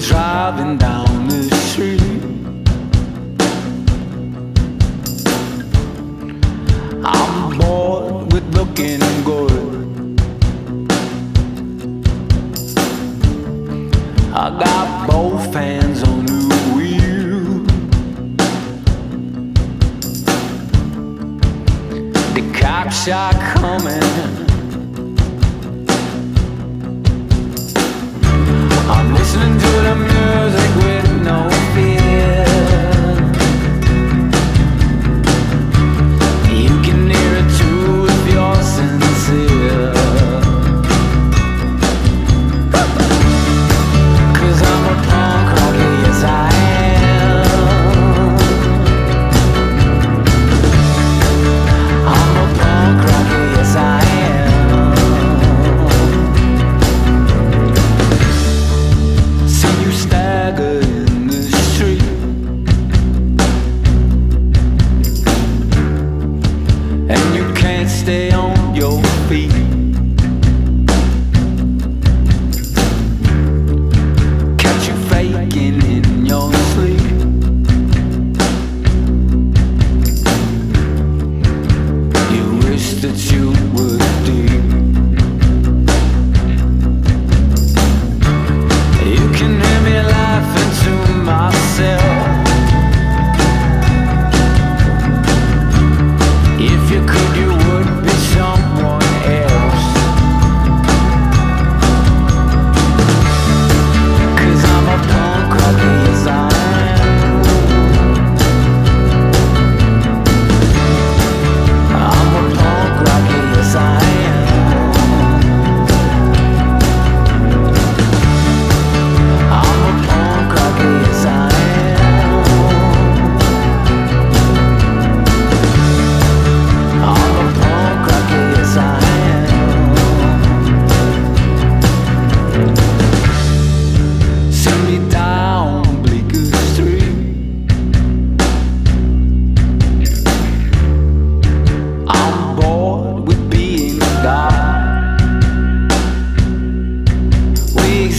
driving down the street. I'm bored with looking good. I got both hands on the wheel. The cops are coming. Your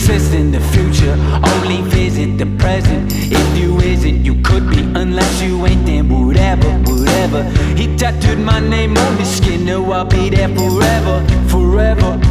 exist in the future, only visit the present. If you isn't, you could be, unless you ain't, then whatever, whatever. He tattooed my name on his skin, no, I'll be there forever, forever.